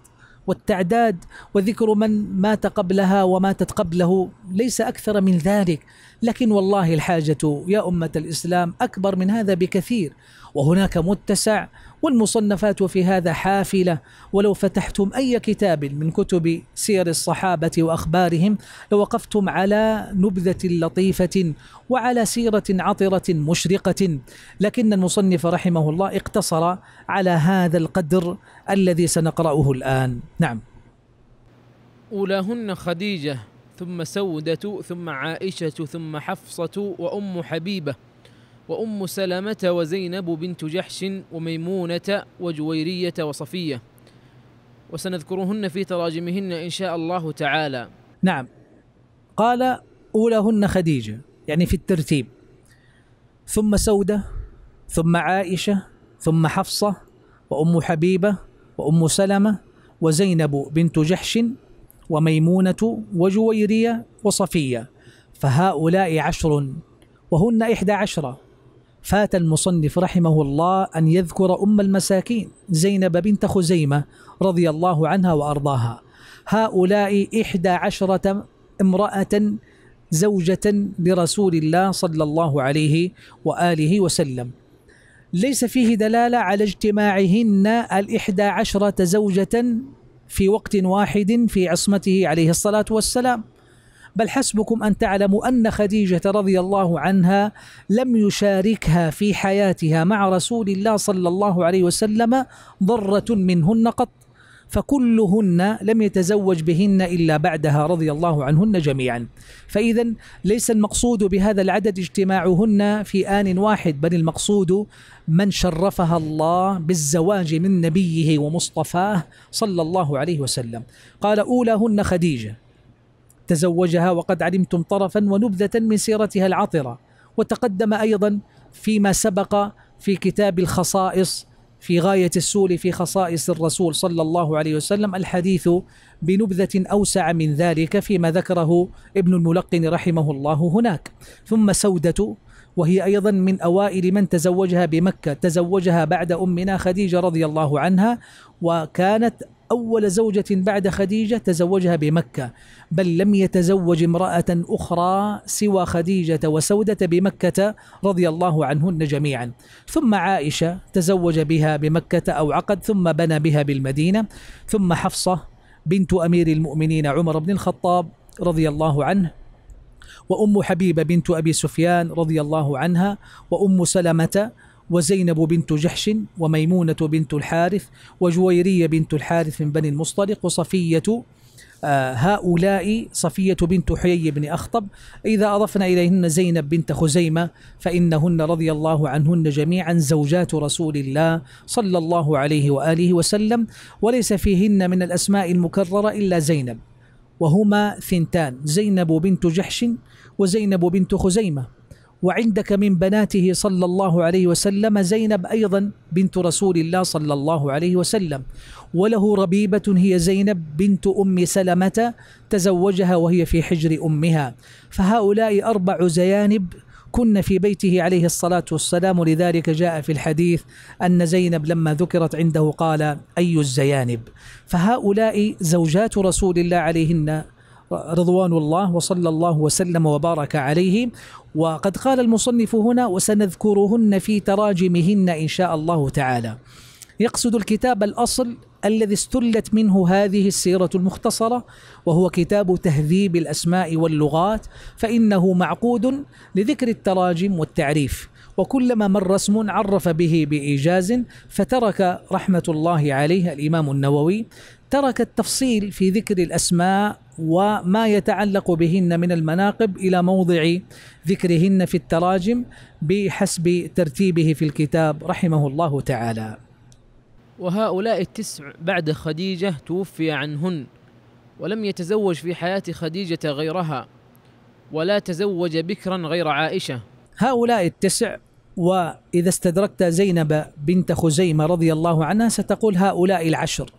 والتعداد وذكر من مات قبلها وماتت قبله ليس أكثر من ذلك، لكن والله الحاجة يا أمة الإسلام أكبر من هذا بكثير، وهناك متسع والمصنفات في هذا حافلة. ولو فتحتم أي كتاب من كتب سير الصحابة وأخبارهم لوقفتم على نبذة لطيفة وعلى سيرة عطرة مشرقة. لكن المصنف رحمه الله اقتصر على هذا القدر الذي سنقرأه الآن. نعم. أولاهن خديجة ثم سودة ثم عائشة ثم حفصة وأم حبيبة. وأم سلمة وزينب بنت جحش وميمونة وجويرية وصفية. وسنذكرهن في تراجمهن إن شاء الله تعالى. نعم. قال أولاهن خديجة يعني في الترتيب. ثم سودة ثم عائشة ثم حفصة وأم حبيبة وأم سلمة وزينب بنت جحش وميمونة وجويرية وصفية. فهؤلاء عشر وهن إحدى عشرة فات المصنف رحمه الله أن يذكر أم المساكين زينب بنت خزيمة رضي الله عنها وأرضاها. هؤلاء إحدى عشرة امرأة زوجة لرسول الله صلى الله عليه وآله وسلم. ليس فيه دلالة على اجتماعهن الإحدى عشرة زوجة في وقت واحد في عصمته عليه الصلاة والسلام. بل حسبكم أن تعلموا أن خديجة رضي الله عنها لم يشاركها في حياتها مع رسول الله صلى الله عليه وسلم ضرة منهن قط فكلهن لم يتزوج بهن إلا بعدها رضي الله عنهن جميعا. فاذا ليس المقصود بهذا العدد اجتماعهن في آن واحد بل المقصود من شرفها الله بالزواج من نبيه ومصطفاه صلى الله عليه وسلم. قال أولاهن خديجة تزوجها وقد علمتم طرفا ونبذة من سيرتها العطرة. وتقدم أيضا فيما سبق في كتاب الخصائص في غاية السول في خصائص الرسول صلى الله عليه وسلم الحديث بنبذة أوسع من ذلك فيما ذكره ابن الملقن رحمه الله هناك. ثم سودة وهي أيضا من أوائل من تزوجها بمكة تزوجها بعد أمنا خديجة رضي الله عنها وكانت أول زوجة بعد خديجة تزوجها بمكة. بل لم يتزوج امرأة أخرى سوى خديجة وسودة بمكة رضي الله عنهن جميعا. ثم عائشة تزوج بها بمكة أو عقد ثم بنى بها بالمدينة. ثم حفصة بنت أمير المؤمنين عمر بن الخطاب رضي الله عنه وأم حبيبة بنت أبي سفيان رضي الله عنها وأم سلمة وزينب بنت جحش وميمونة بنت الحارث وجويرية بنت الحارث من بني المصطلق وصفية آه، هؤلاء صفية بنت حيي بن أخطب. إذا أضفنا إليهن زينب بنت خزيمة فإنهن رضي الله عنهن جميعا زوجات رسول الله صلى الله عليه وآله وسلم وليس فيهن من الأسماء المكررة إلا زينب وهما ثنتان زينب بنت جحش وزينب بنت خزيمة وعندك من بناته صلى الله عليه وسلم زينب أيضا بنت رسول الله صلى الله عليه وسلم. وله ربيبة هي زينب بنت أم سلمة تزوجها وهي في حجر أمها. فهؤلاء أربع زيانب كن في بيته عليه الصلاة والسلام. لذلك جاء في الحديث أن زينب لما ذكرت عنده قال أي الزيانب؟ فهؤلاء زوجات رسول الله عليهن رضوان الله وصلى الله وسلم وبارك عليه. وقد قال المصنف هنا وسنذكرهن في تراجمهن إن شاء الله تعالى. يقصد الكتاب الأصل الذي استلت منه هذه السيرة المختصرة وهو كتاب تهذيب الأسماء واللغات فإنه معقود لذكر التراجم والتعريف. وكلما مر اسم عرف به بإيجاز فترك رحمة الله عليه الإمام النووي. ترك التفصيل في ذكر الأسماء وما يتعلق بهن من المناقب إلى موضع ذكرهن في التراجم بحسب ترتيبه في الكتاب رحمه الله تعالى. وهؤلاء التسع بعد خديجة توفي عنهن ولم يتزوج في حياة خديجة غيرها ولا تزوج بكرا غير عائشة. هؤلاء التسع وإذا استدركت زينب بنت خزيمة رضي الله عنها ستقول هؤلاء العشر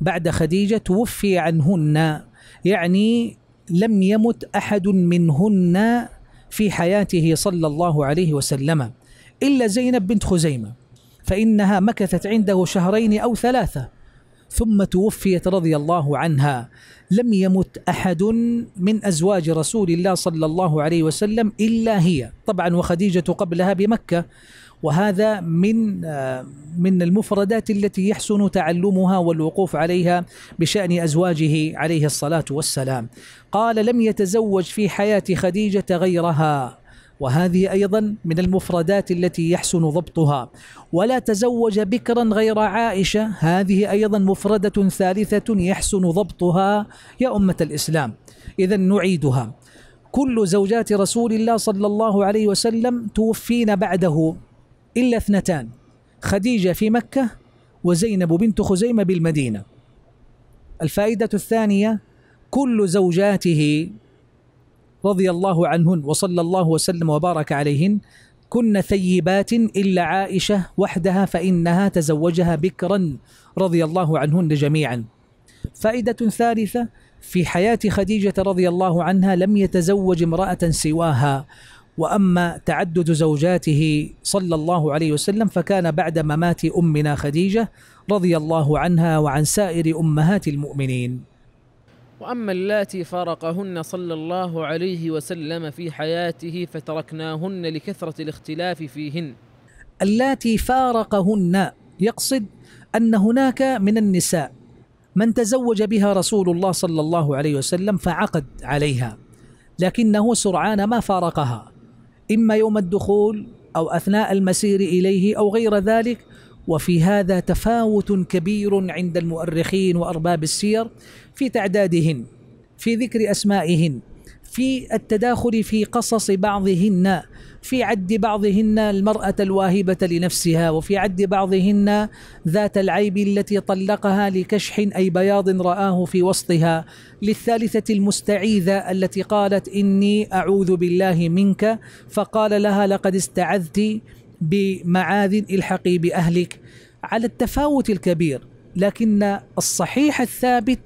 بعد خديجة توفي عنهن يعني لم يمت أحد منهن في حياته صلى الله عليه وسلم إلا زينب بنت خزيمة فإنها مكثت عنده شهرين أو ثلاثة ثم توفيت رضي الله عنها. لم يمت أحد من أزواج رسول الله صلى الله عليه وسلم إلا هي. طبعا وخديجة قبلها بمكة وهذا من آه، من المفردات التي يحسن تعلمها والوقوف عليها بشأن أزواجه عليه الصلاة والسلام. قال لم يتزوج في حياة خديجة غيرها. وهذه أيضا من المفردات التي يحسن ضبطها. ولا تزوج بكرا غير عائشة. هذه أيضا مفردة ثالثة يحسن ضبطها يا أمة الإسلام. اذا نعيدها. كل زوجات رسول الله صلى الله عليه وسلم توفين بعده. إلا اثنتان خديجة في مكة وزينب بنت خزيمة بالمدينة. الفائدة الثانية كل زوجاته رضي الله عنهن وصلى الله وسلم وبارك عليهن كن ثيبات إلا عائشة وحدها فإنها تزوجها بكرا رضي الله عنهن جميعا. فائدة ثالثة في حياة خديجة رضي الله عنها لم يتزوج امرأة سواها وأما تعدد زوجاته صلى الله عليه وسلم فكان بعد ممات أمنا خديجة رضي الله عنها وعن سائر أمهات المؤمنين. وأما اللاتي فارقهن صلى الله عليه وسلم في حياته فتركناهن لكثرة الاختلاف فيهن. اللاتي فارقهن يقصد أن هناك من النساء من تزوج بها رسول الله صلى الله عليه وسلم فعقد عليها لكنه سرعان ما فارقها إما يوم الدخول أو أثناء المسير إليه أو غير ذلك وفي هذا تفاوت كبير عند المؤرخين وأرباب السير في تعدادهن في ذكر أسمائهن في التداخل في قصص بعضهن في عد بعضهن المرأة الواهبة لنفسها وفي عد بعضهن ذات العيب التي طلقها لكشح أي بياض رآه في وسطها. للثالثة المستعيذة التي قالت إني أعوذ بالله منك فقال لها لقد استعذت بمعاذ الحقي بأهلك. على التفاوت الكبير لكن الصحيح الثابت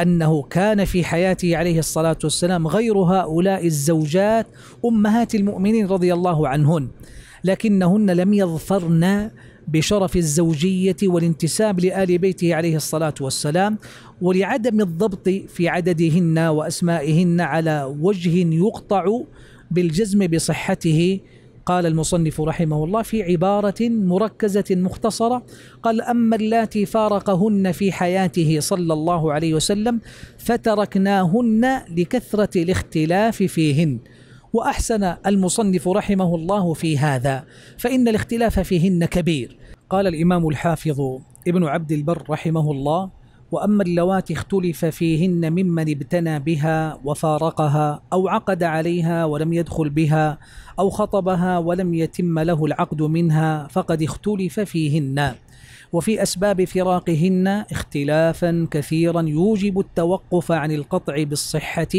أنه كان في حياته عليه الصلاة والسلام غير هؤلاء الزوجات أمهات المؤمنين رضي الله عنهن لكنهن لم يظفرن بشرف الزوجية والانتساب لآل بيته عليه الصلاة والسلام ولعدم الضبط في عددهن وأسمائهن على وجه يقطع بالجزم بصحته قال المصنف رحمه الله في عبارة مركزة مختصرة قال أما اللاتي فارقهن في حياته صلى الله عليه وسلم فتركناهن لكثرة الاختلاف فيهن. وأحسن المصنف رحمه الله في هذا فإن الاختلاف فيهن كبير. قال الإمام الحافظ ابن عبد البر رحمه الله وأما اللواتي اختلف فيهن ممن ابتنى بها وفارقها أو عقد عليها ولم يدخل بها أو خطبها ولم يتم له العقد منها فقد اختلف فيهن. وفي أسباب فراقهن اختلافا كثيرا يوجب التوقف عن القطع بالصحة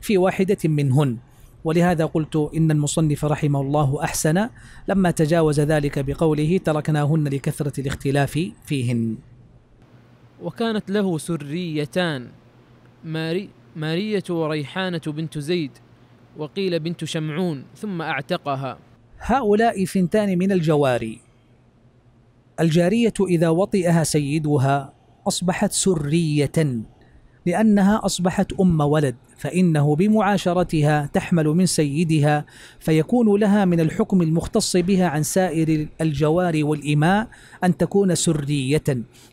في واحدة منهن. ولهذا قلت إن المصنف رحمه الله أحسن لما تجاوز ذلك بقوله تركناهن لكثرة الاختلاف فيهن. وكانت له سريتان ماري مارية وريحانة بنت زيد وقيل بنت شمعون ثم أعتقها. هؤلاء ثنتان من الجواري. الجارية إذا وطئها سيدها أصبحت سرية. لأنها أصبحت أم ولد فإنه بمعاشرتها تحمل من سيدها فيكون لها من الحكم المختص بها عن سائر الجوار والإماء أن تكون سرية.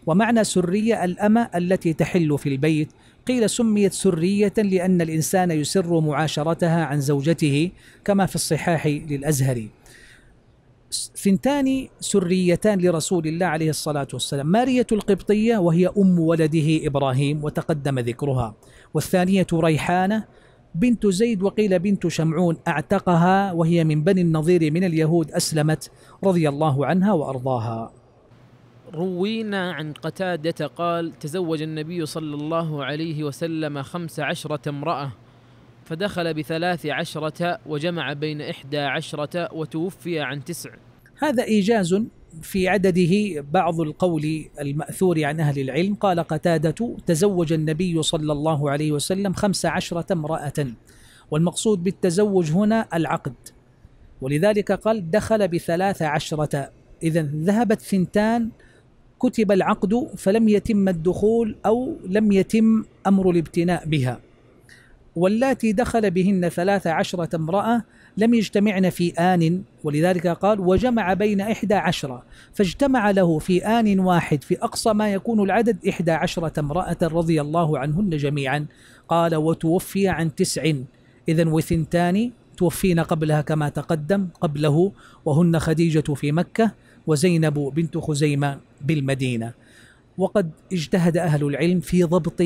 ومعنى سرية الأمة التي تحل في البيت. قيل سميت سرية لأن الإنسان يسر معاشرتها عن زوجته كما في الصحاح للأزهري ثنتان سريتان لرسول الله عليه الصلاة والسلام. مارية القبطية وهي أم ولده إبراهيم وتقدم ذكرها. والثانية ريحانة بنت زيد وقيل بنت شمعون أعتقها وهي من بني النظير من اليهود أسلمت رضي الله عنها وأرضاها. روينا عن قتادة قال تزوج النبي صلى الله عليه وسلم خمس عشرة امرأة. فدخل بثلاث عشرة وجمع بين إحدى عشرة وتوفي عن تسع. هذا إيجاز في عدده بعض القول المأثور عن أهل العلم. قال قتادة تزوج النبي صلى الله عليه وسلم خمس عشرة امرأة والمقصود بالتزوج هنا العقد. ولذلك قال دخل بثلاث عشرة. إذا ذهبت ثنتان كتب العقد فلم يتم الدخول أو لم يتم أمر الابتناء بها. واللاتي دخل بهن ثلاث عشرة امرأة لم يجتمعن في آن ولذلك قال وجمع بين إحدى عشرة فاجتمع له في آن واحد في أقصى ما يكون العدد إحدى عشرة امرأة رضي الله عنهن جميعا. قال وتوفي عن تسع إذا وثنتان توفين قبلها كما تقدم قبله وهن خديجة في مكة وزينب بنت خزيمة بالمدينة. وقد اجتهد أهل العلم في ضبط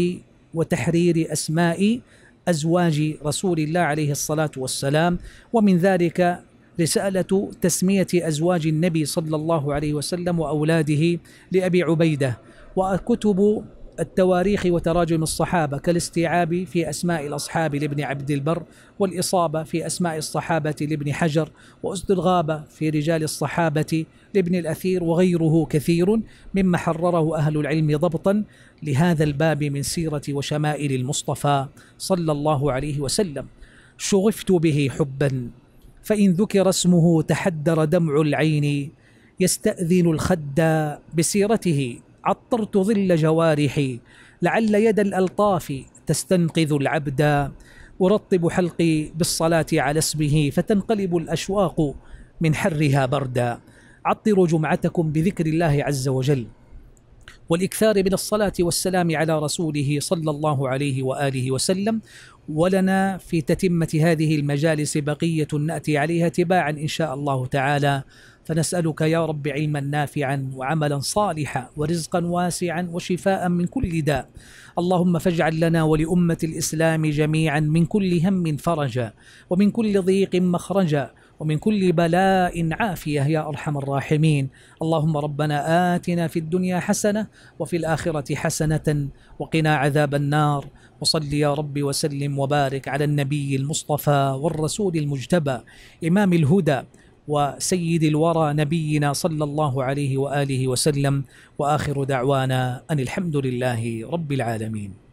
وتحرير أسماء أزواج رسول الله عليه الصلاة والسلام ومن ذلك رسالة تسمية أزواج النبي صلى الله عليه وسلم وأولاده لأبي عبيدة وكتب التواريخ وتراجم الصحابة كالاستيعاب في أسماء الأصحاب لابن عبد البر والإصابة في أسماء الصحابة لابن حجر وأسد الغابة في رجال الصحابة لابن الأثير وغيره كثير مما حرره أهل العلم ضبطا لهذا الباب من سيرة وشمائل المصطفى صلى الله عليه وسلم. شغفت به حبا فإن ذكر اسمه تحدر دمع العين يستأذن الخد بسيرته. عطرت ظل جوارحي لعل يد الألطاف تستنقذ العبد. أرطب حلقي بالصلاة على اسمه فتنقلب الأشواق من حرها بردا. عطروا جمعتكم بذكر الله عز وجل. والإكثار من الصلاة والسلام على رسوله صلى الله عليه وآله وسلم. ولنا في تتمة هذه المجالس بقية نأتي عليها تباعا إن شاء الله تعالى. فنسألك يا رب علما نافعا وعملا صالحا ورزقا واسعا وشفاء من كل داء. اللهم فاجعل لنا ولأمة الإسلام جميعا من كل هم فرجا ومن كل ضيق مخرجا ومن كل بلاء عافية يا أرحم الراحمين. اللهم ربنا آتنا في الدنيا حسنة وفي الآخرة حسنة وقنا عذاب النار. وصل يا رب وسلم وبارك على النبي المصطفى والرسول المجتبى. إمام الهدى. وسيد الورى نبينا صلى الله عليه وآله وسلم وآخر دعوانا أن الحمد لله رب العالمين.